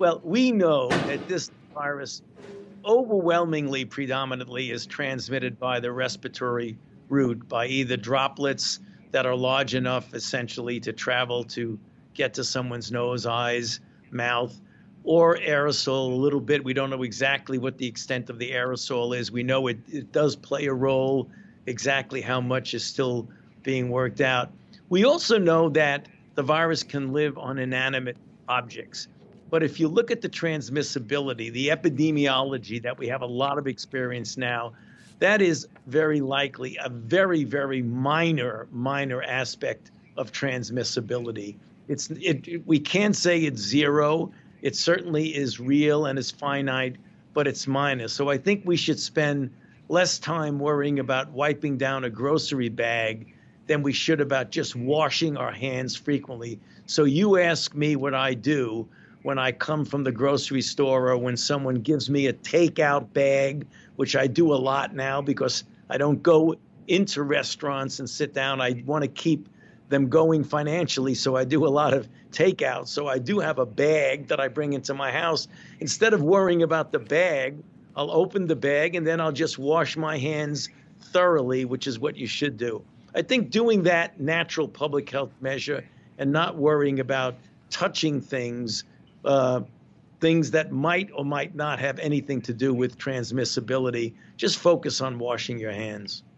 Well, we know that this virus overwhelmingly, predominantly, is transmitted by the respiratory route, by either droplets that are large enough, essentially, to travel to get to someone's nose, eyes, mouth, or aerosol a little bit. We don't know exactly what the extent of the aerosol is. We know it, it does play a role. Exactly how much is still being worked out. We also know that the virus can live on inanimate objects. But if you look at the transmissibility, the epidemiology that we have a lot of experience now, that is very likely a very, very minor, minor aspect of transmissibility. It's it, we can't say it's zero. It certainly is real and is finite, but it's minor. So I think we should spend less time worrying about wiping down a grocery bag than we should about just washing our hands frequently. So you ask me what I do when I come from the grocery store or when someone gives me a takeout bag, which I do a lot now because I don't go into restaurants and sit down. I want to keep them going financially, so I do a lot of takeout. So I do have a bag that I bring into my house. Instead of worrying about the bag, I'll open the bag and then I'll just wash my hands thoroughly, which is what you should do. I think doing that natural public health measure and not worrying about touching things uh, things that might or might not have anything to do with transmissibility. Just focus on washing your hands.